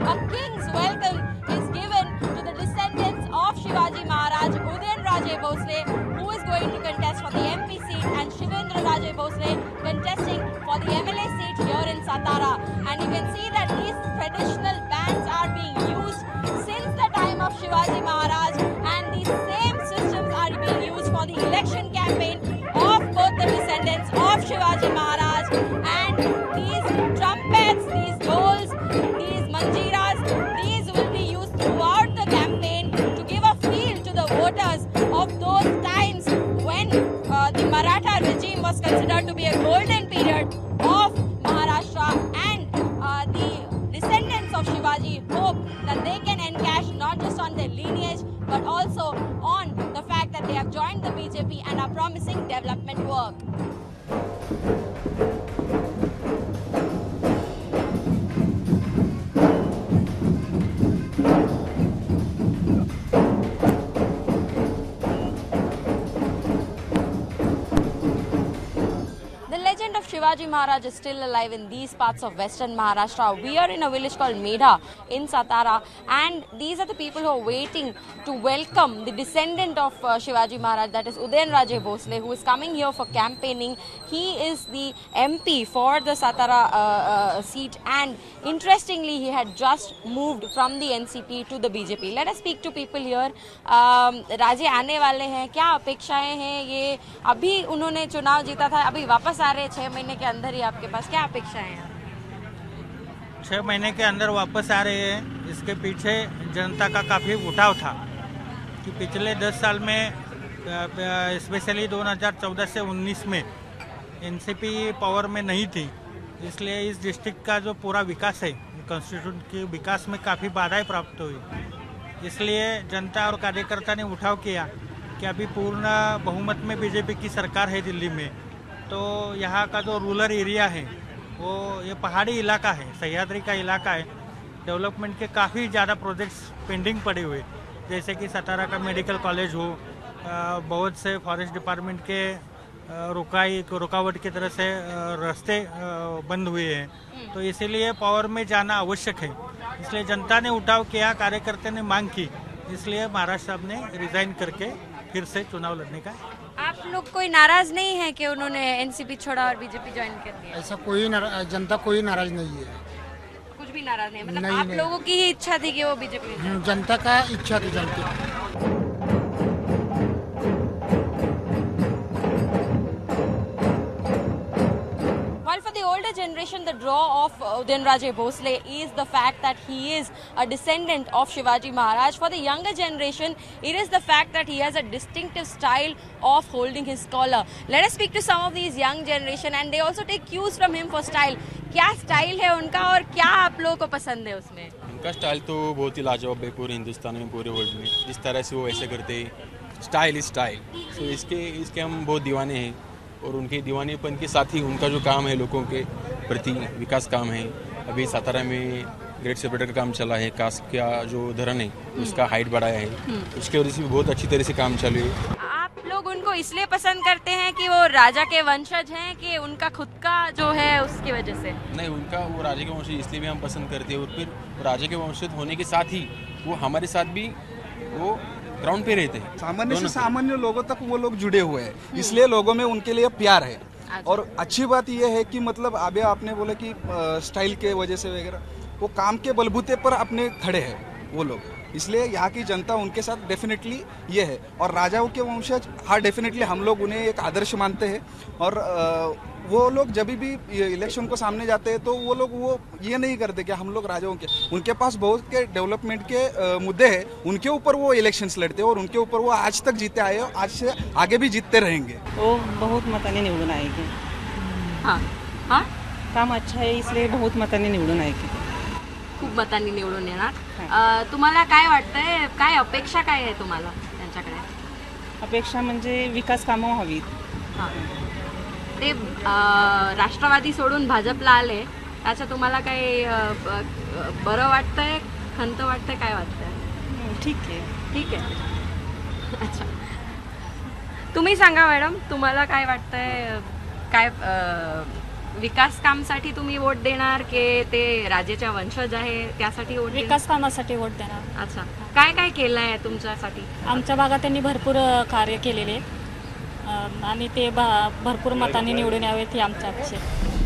a king's welcome is given to the descendants of Shivaji Maharaj, Udayan Raje Bhosle, who is going to contest for the MP seat, and Shivendra Raje Bhosle contesting for the MLA seat here in Satara. And you can see that these traditional considered Shivaji Maharaj is still alive in these parts of western Maharashtra. We are in a village called Medha in Satara, and these are the people who are waiting to welcome the descendant of uh, Shivaji Maharaj, that is Udayan Raje Bhosle, who is coming here for campaigning. He is the MP for the Satara uh, uh, seat, and interestingly, he had just moved from the NCP to the BJP. Let us speak to people here. Um, राजे आने वाले हैं क्या अपेक्षाएँ हैं ये अभी उन्होंने चुनाव जीता था अभी वापस आ रहे हैं छह महीने के अंदर ही आपके पास क्या अपेक्षाएँ हैं? छः महीने के अंदर वापस आ रहे हैं। इसके पीछे जनता का काफ़ी उठाव था कि पिछले दस साल में स्पेशली 2014 से 19 में एनसीपी पावर में नहीं थी। इसलिए इस डिस्ट्रिक्ट का जो पूरा विकास है कॉन्स्टिट्यूट के विकास में काफ़ी बाधाएँ प्राप्त हुई। इसलिए जनता और कार्यकर्ता ने उठाव किया कि अभी पूर्ण बहुमत में बीजेपी की सरकार है दिल्ली में। तो यहाँ का जो रूरल एरिया है वो ये पहाड़ी इलाका है सह्याद्री का इलाका है। डेवलपमेंट के काफ़ी ज़्यादा प्रोजेक्ट्स पेंडिंग पड़े हुए जैसे कि सतारा का मेडिकल कॉलेज हो बहुत से फॉरेस्ट डिपार्टमेंट के रुकाई रुकावट की तरह से रास्ते बंद हुए हैं। तो इसीलिए पावर में जाना आवश्यक है। इसलिए जनता ने उठाव किया कार्यकर्ता ने मांग की। इसलिए महाराज साहब ने रिजाइन करके फिर से चुनाव लड़ने का आप लोग कोई नाराज़ नहीं है कि उन्होंने एनसीपी छोड़ा और बीजेपी ज्वाइन कर दिया ऐसा कोई जनता कोई नाराज़ नहीं है कुछ भी नाराज़ नहीं है। मतलब नहीं, आप नहीं। लोगों की ही इच्छा थी कि वो बीजेपी हम्म, जनता का इच्छा थी जनता older the draw of uh, Udayanraje Bhosle is the fact that he is a descendant of Shivaji Maharaj. For the younger generation, it is the fact that he has a distinctive style of holding his collar. Let us speak to some of these young generation and they also take cues from him for style. क्या style है उनका और क्या आप लोगों को पसंद है उसमें उनका स्टाइल तो बहुत ही लाजवाब है पूरे हिंदुस्तान में पूरे वर्ल्ड में जिस तरह से वो ऐसे करते स्टाइल इज़ स्टाइल सो इसके इसके हम बहुत दीवाने हैं और उनके दीवानेपन के साथ ही उनका जो काम है लोगों के प्रति विकास काम है। अभी सातारा में ग्रेट सेपरेटर का काम चला है। कास्ट का जो धरन है उसका हाइट बढ़ाया है। उसके वजह से भी बहुत अच्छी तरह से काम चालू है। आप लोग उनको इसलिए पसंद करते हैं कि वो राजा के वंशज हैं कि उनका खुद का जो है उसकी वजह से? नहीं उनका वो राजा के वंशज इसलिए भी हम पसंद करते हैं। और फिर राजा के वंशज होने के साथ ही वो हमारे साथ भी वो ग्राउंड पे रहते हैं। सामान्य से सामान्य लोगों तक वो लोग जुड़े हुए हैं। इसलिए लोगों में उनके लिए प्यार है। और अच्छी बात यह है कि मतलब अभी आपने बोला कि स्टाइल के वजह से वगैरह, वो काम के बलबूते पर अपने खड़े हैं, वो लोग। इसलिए यहाँ की जनता उनके साथ डेफिनेटली ये है। और राजाओं के वंशज हाँ डेफिनेटली हम लोग उन्हें एक आदर्श मानते हैं। और वो लोग जब भी इलेक्शन को सामने जाते हैं तो वो लोग वो ये नहीं करते कि हम लोग राजाओं के। उनके पास बहुत के डेवलपमेंट के मुद्दे हैं। उनके ऊपर वो इलेक्शंस लड़ते हैं और उनके ऊपर वो आज तक जीते आए हैं और आज से आगे भी जीतते रहेंगे। वो बहुत मताने निवडून की हाँ। हाँ। काम अच्छा आहे इसलिए बहुत मताने निवडून की खूप मतांनी निवडून येणार। अं, तुम्हाला काय वाटतंय? काय अपेक्षा काय आहे तुम्हाला त्यांच्याकडे? अपेक्षा म्हणजे विकास कामं व्हावीत. हां. ते अं, राष्ट्रवादी सोडून भाजपला आले त्याच्या तुम्हाला काही अं, ब- बरं वाटतंय खंत वाटतंय काय वाटतंय? ठीक आहे. ठीक आहे. अच्छा. तुम्ही सांगा मॅडम तुम्हाला काय वाटतंय काय अं, विकास कामसाठी तुम्ही वोट देणार की ते राजेच्या वंशज आहे? त्यासाठी वोट देणार? विकास कामासाठी वोट देणार. अच्छा. काय काय केलं आहे तुमच्यासाठी? आमच्या भागात त्यांनी भरपूर अ, कार्य केलेले. आहेत आणि ते भा- भरपूर मतांनी निवडून यावेत ही आमच्या अपेक्षा आहे.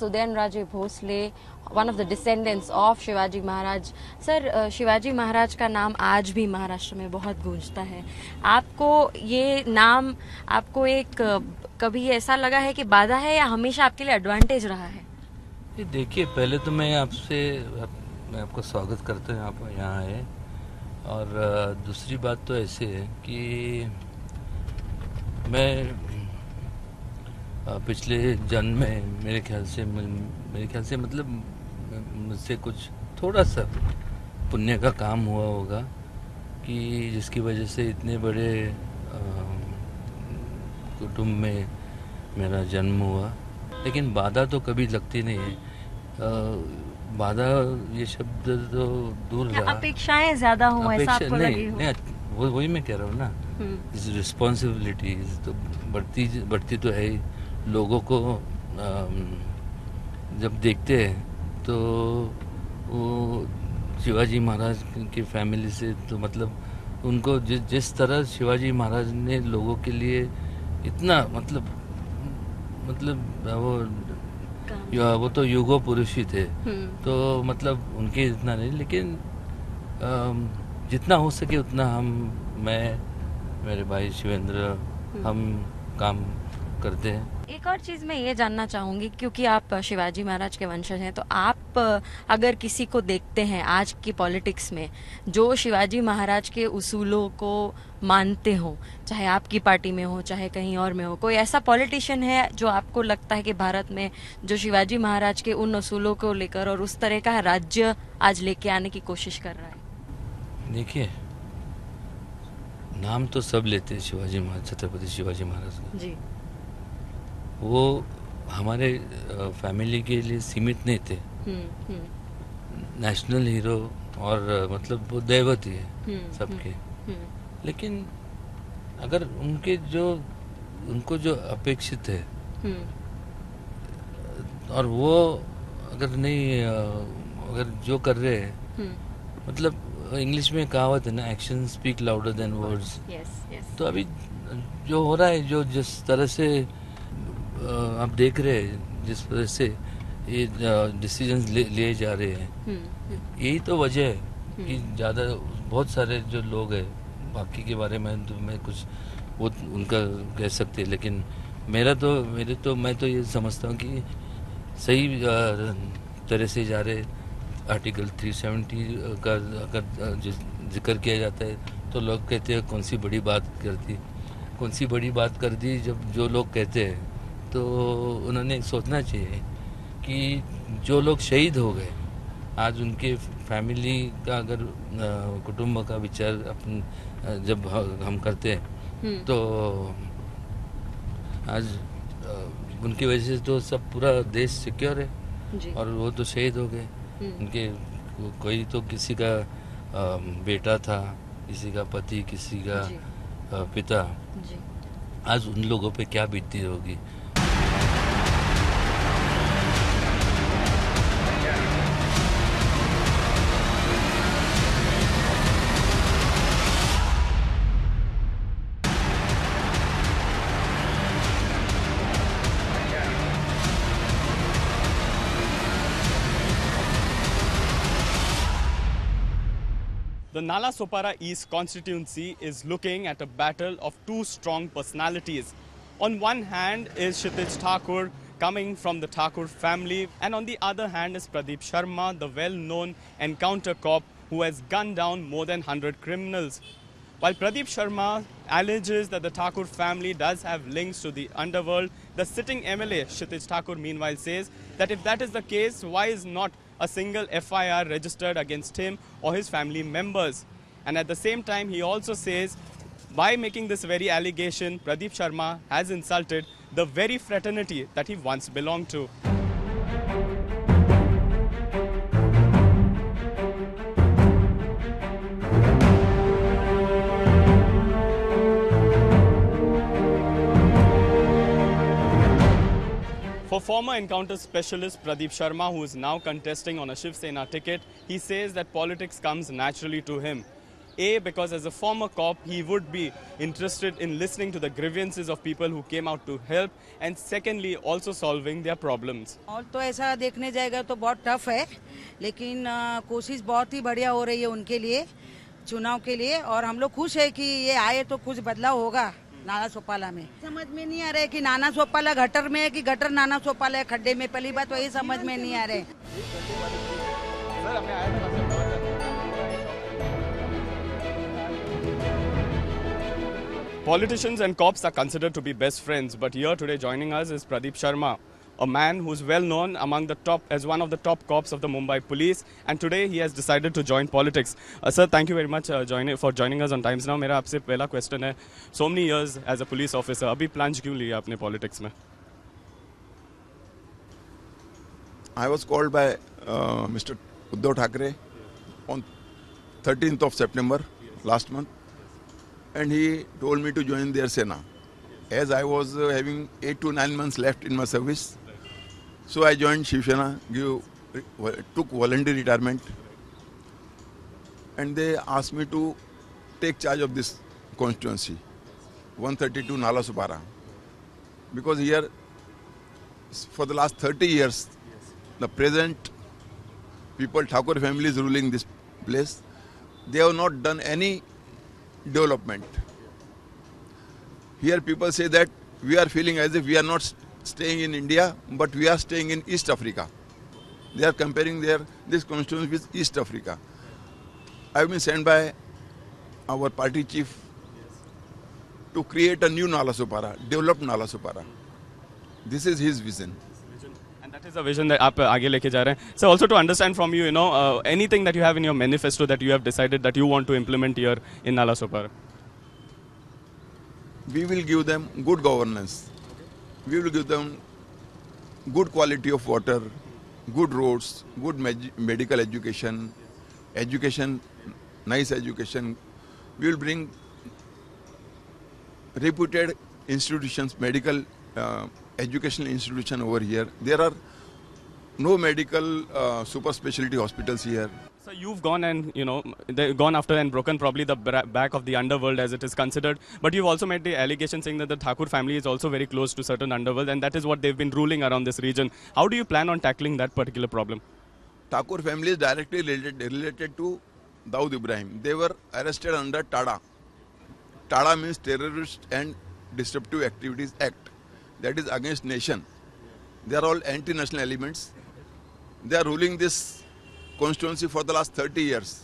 We have Udayan Raje Bhosle, one of the descendants of Shivaji Maharaj. Sir Shivaji Maharaj का नाम आज भी महाराष्ट्र में बहुत गूंजता है। आपको ये नाम आपको एक अ, कभी ऐसा लगा है कि बाधा है या हमेशा आपके लिए एडवांटेज रहा है? देखिए पहले तो मैं आपसे आप, मैं आपका स्वागत करता हूँ आप यहाँ आए। और दूसरी बात तो ऐसे है कि मैं पिछले जन्म में मेरे ख्याल से मेरे ख्याल से मतलब मुझसे कुछ थोड़ा सा पुण्य का काम हुआ होगा कि जिसकी वजह से इतने बड़े कुटुंब में मेरा जन्म हुआ। लेकिन बाधा तो कभी लगती नहीं है। बाधा ये शब्द तो दूर रहा। अपेक्षाएँ ज़्यादा हो ऐसा आपको नहीं नहीं वो वही मैं कह रहा हूँ ना। हम्म, इस रिस्पॉन्सिबिलिटीज तो बढ़ती बढ़ती तो है ही। लोगों को जब देखते हैं तो वो शिवाजी महाराज की फैमिली से तो मतलब उनको जिस जिस तरह शिवाजी महाराज ने लोगों के लिए इतना मतलब मतलब वो वो तो युगो पुरुष ही थे। हम्म, तो मतलब उनके इतना नहीं लेकिन जितना हो सके उतना हम मैं मेरे भाई शिवेंद्र हम काम करते हैं। एक और चीज़ मैं ये जानना चाहूँगी क्योंकि आप शिवाजी महाराज के वंशज हैं तो आप अगर किसी को देखते हैं आज की पॉलिटिक्स में जो शिवाजी महाराज के उसूलों को मानते हो चाहे आपकी पार्टी में हो चाहे कहीं और में हो कोई ऐसा पॉलिटिशियन है जो आपको लगता है कि भारत में जो शिवाजी महाराज के उन उसूलों को लेकर और उस तरह का राज्य आज लेके आने की कोशिश कर रहा है? देखिए नाम तो सब लेते हैं शिवाजी महाराज छत्रपति शिवाजी महाराज का। जी। वो हमारे फैमिली के लिए सीमित नहीं थे। हम्म हम्म। नेशनल हीरो और मतलब वो दैवत ही है हम्म, सबके। हम्म। लेकिन अगर उनके जो उनको जो अपेक्षित है हम्म। और वो अगर नहीं अगर जो कर रहे हैं हम्म। मतलब इंग्लिश में कहावत है ना action speak louder than words तो अभी जो हो रहा है जो जिस तरह से आप देख रहे हैं जिस वजह से ये डिसीजंस ले, लिए जा रहे हैं। हम्म हम्म। यही तो वजह है कि ज़्यादा बहुत सारे जो लोग हैं बाकी के बारे में तो मैं कुछ वो उनका कह सकते हैं लेकिन मेरा तो मेरे तो मैं तो ये समझता हूँ कि सही तरह से जा रहे आर्टिकल 370 का अगर ज़िक्र किया जाता है तो लोग कहते हैं कौन सी बड़ी बात कर दी कौन सी बड़ी बात कर दी जब जो लोग कहते हैं। तो उन्होंने सोचना चाहिए कि जो लोग शहीद हो गए आज उनके फैमिली का अगर कुटुंब का विचार अपन जब हम करते हैं तो आज उनकी वजह से तो सब पूरा देश सिक्योर है जी। और वो तो शहीद हो गए। उनके कोई तो किसी का बेटा था किसी का पति किसी का पिता। जी। आज उन लोगों पे क्या बीतती होगी? The Nala Sopara East constituency is looking at a battle of two strong personalities. On one hand is Kshitij Thakur coming from the Thakur family, and on the other hand is Pradeep Sharma, the well known encounter cop who has gunned down more than 100 criminals. While Pradeep Sharma alleges that the Thakur family does have links to the underworld, the sitting MLA Kshitij Thakur meanwhile says that if that is the case, why is not a single FIR registered against him or his family members? And at the same time, he also says by making this very allegation, Pradeep Sharma has insulted the very fraternity that he once belonged to. For former encounter specialist Pradeep Sharma, who is now contesting on a Shiv Sena ticket, he says that politics comes naturally to him. A, because as a former cop, he would be interested in listening to the grievances of people who came out to help, and secondly, also solving their problems. और तो ऐसा देखने जाएगा तो बहुत tough है लेकिन अ, कोशिश बहुत ही बढ़िया हो रही है उनके लिए चुनाव के लिए और हम लोग खुश है कि ये आए तो कुछ बदलाव होगा नाना सोपाला में समझ में नहीं आ रहा है कि नाना सोपाला गटर में है कि गटर नाना सोपाला है खड्डे में पहली बात वही समझ में नहीं आ रहे Politicians and cops are considered to be best friends, but here today joining us is Pradeep Sharma, a man who's well known among the top as one of the top cops of the Mumbai police, and today he has decided to join politics. Uh, sir, thank you very much uh, join, for joining us on Times Now. मेरा आपसे पहला question है so many years as a police officer, अभी plunge क्यों लिया आपने politics में? I was called by uh, Mr. Uddhav Thackeray on 13th of September last month, and he told me to join their Sena. As I was uh, having eight to nine months left in my service, so I joined Shiv Sena, took voluntary retirement, and they asked me to take charge of this constituency, 132 Nala Sopara, because here for the last 30 years the present people, Thakur family is ruling this place. They have not done any development. Here people say that we are feeling as if we are not staying in India, but we are staying in East Africa. They are comparing their this constituency with East Africa. I have been sent by our party chief to create a new Nala Supara, develop Nala Supara. This is his vision. And that is the vision that आप आगे लेके जा रहे हैं. So also to understand from you, you know, uh, anything that you have in your manifesto that you have decided that you want to implement here in Nala Sopara. we will give them good governance. We will give them good quality of water, good roads, good med- medical education, education, nice education. We will bring reputed institutions, medical uh, educational institution over here. There are no medical uh, super specialty hospitals here. So you've gone and you know gone after and broken probably the back of the underworld as it is considered. But you've also made the allegation saying that the Thakur family is also very close to certain underworld, and that is what they've been ruling around this region. How do you plan on tackling that particular problem? Thakur family is directly related, related to Dawood Ibrahim. They were arrested under TADA. TADA means Terrorist and Disruptive Activities Act. That is against nation. They are all anti-national elements. They are ruling this constituency for the last 30 years.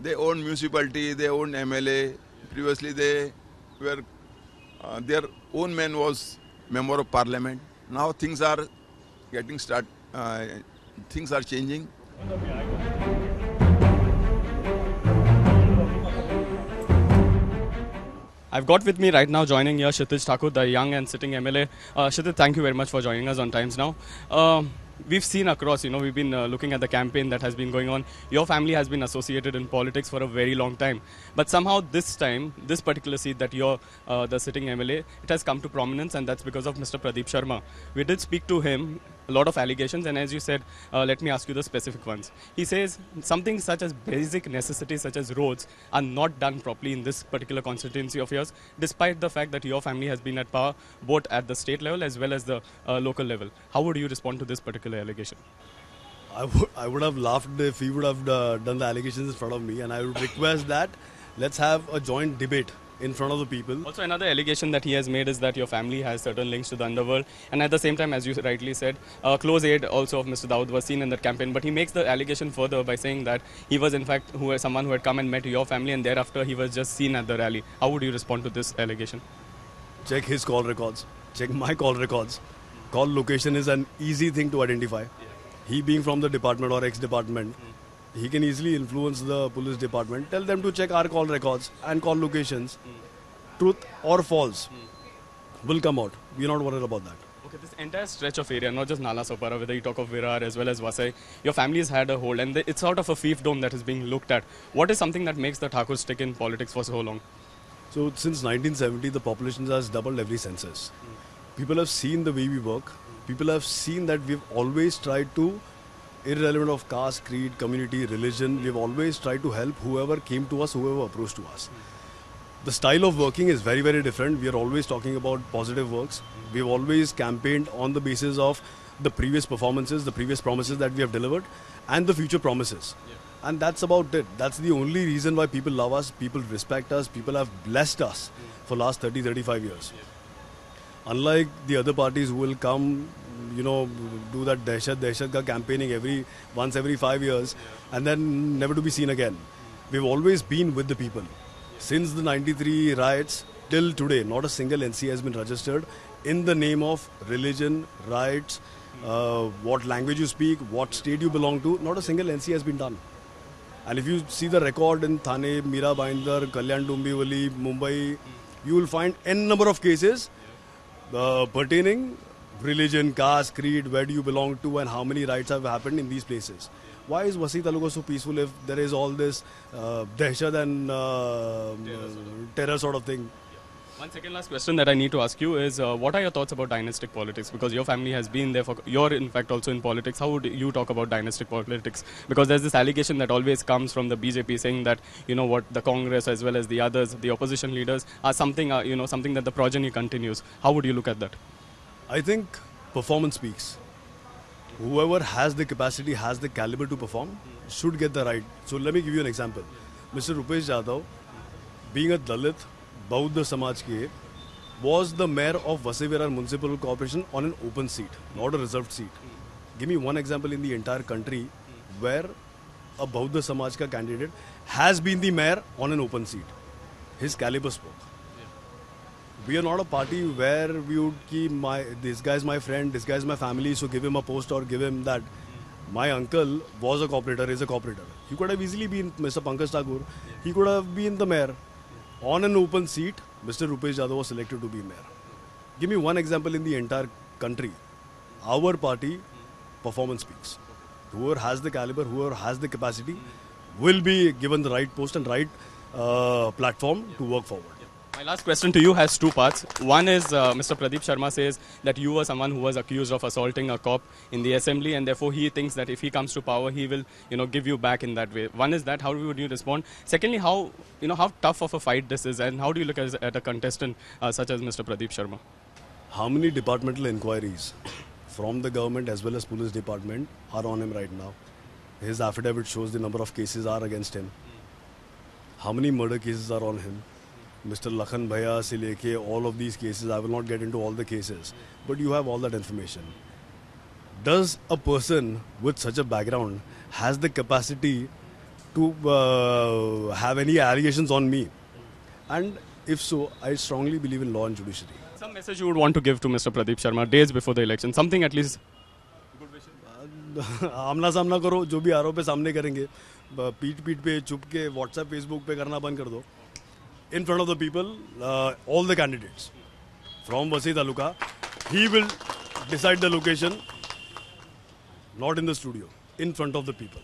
They own municipality, they own MLA. Previously they were, uh, their own man was member of parliament. Now things are getting start, uh, things are changing. I've got with me right now joining here Kshitij Thakur, the young and sitting MLA. Uh, thank you very much for joining us on Times Now. Um, we've seen across, you know, we've been uh, looking at the campaign that has been going on. Your family has been associated in politics for a very long time. But somehow this time, this particular seat that you're uh, the sitting MLA, it has come to prominence and that's because of Mr. Pradeep Sharma. We did speak to him, a lot of allegations, and as you said, uh, let me ask you the specific ones. He says something such as basic necessities such as roads are not done properly in this particular constituency of yours, despite the fact that your family has been at power both at the state level as well as the uh, local level. How would you respond to this particular allegation? I would I would have laughed if he would have uh, done the allegations in front of me, and I would request that let's have a joint debate in front of the people. Also, another allegation that he has made is that your family has certain links to the underworld, and at the same time, as you rightly said, a close aide also of Mr. Dawood was seen in that campaign. But he makes the allegation further by saying that he was in fact who was someone who had come and met your family, and thereafter he was just seen at the rally. How would you respond to this allegation? Check his call records. Check my call records. Call location is an easy thing to identify. He being from the department or ex-department, he can easily influence the police department. Tell them to check our call records and call locations. Truth or false will come out. We're not worried about that. Okay, this entire stretch of area, not just Nala Sopara, whether you talk of Virar as well as Vasai, your family has had a hold, and it's sort of a fiefdom that is being looked at. What is something that makes the Thakur stick in politics for so long? So since 1970, the population has doubled every census. People have seen the way we work. People have seen that we've always tried to, irrelevant of caste, creed, community, religion, we've always tried to help whoever came to us, whoever approached to us. The style of working is very, very different. We are always talking about positive works. We've always campaigned on the basis of the previous performances, the previous promises that we have delivered, and the future promises. And that's about it. That's the only reason why people love us, people respect us, people have blessed us for last 30, 35 years. Unlike the other parties who will come, you know, do that Dehshat, Dehshat ka campaigning every once every five years and then never to be seen again. We've always been with the people. Since the 93 riots till today, not a single NC has been registered in the name of religion, rights, uh, what language you speak, what state you belong to. Not a single NC has been done. And if you see the record in Thane, Mira Bhayandar, Kalyan Dombivali, Mumbai, you will find n number of cases uh, pertaining religion, caste, creed, where do you belong to, and how many riots have happened in these places. Why is Vasai Taluka so peaceful if there is all this uh, dehshat and uh, terror sort of thing? One second last question that I need to ask you is uh, what are your thoughts about dynastic politics? Because your family has been there for, you're in fact also in politics. How would you talk about dynastic politics? Because there's this allegation that always comes from the BJP saying that, you know, what the Congress as well as the others, the opposition leaders, are something, uh, you know, something that the progeny continues. How would you look at that? I think performance speaks. Whoever has the capacity, has the caliber to perform, should get the right. So let me give you an example. Mr. Rupesh Jadhav, being a Dalit, बौद्ध समाज के was the mayor of वसेवेरा municipal corporation on an open seat not a reserve seat give me one example in the entire country where अ बौद्ध समाज का candidate has been the mayor on an open seat his कैलिबस book we are not a party wear we would की my this guys my friend this guys my family so give am a post और give M that my uncle was a corporator is a corporator he could have easily been mister Pankaj Thakur he could have been the mayor On an open seat, Mr. Rupesh Jadhav was selected to be mayor. Give me one example in the entire country. Our party, performance speaks. Whoever has the caliber, whoever has the capacity, will be given the right post and right uh, platform to work forward. My last question to you has two parts. One is uh, Mr. Pradeep Sharma says that you were someone who was accused of assaulting a cop in the assembly, and therefore he thinks that if he comes to power, he will, you know, give you back in that way. One is that. How would you respond? Secondly, how, you know, how tough of a fight this is, and how do you look as, at a contestant uh, such as Mr. Pradeep Sharma? How many departmental inquiries from the government as well as police department are on him right now? His affidavit shows the number of cases are against him. How many murder cases are on him? Mister Lakhan भैया से लेके all of this cases I will not get into all the cases but you have all that information does a person with such a background has the capacity to have any allegation on me and if so I strongly believe in law and judiciary आमना सामना करो जो भी आरोप सामने करेंगे। पीठ पीठ पे चुप के व्हाट्सएप फेसबुक पे करना बंद कर दो। In front of the people, uh, all the candidates from Vasai Taluka. He will decide the location, not in the studio, in front of the people.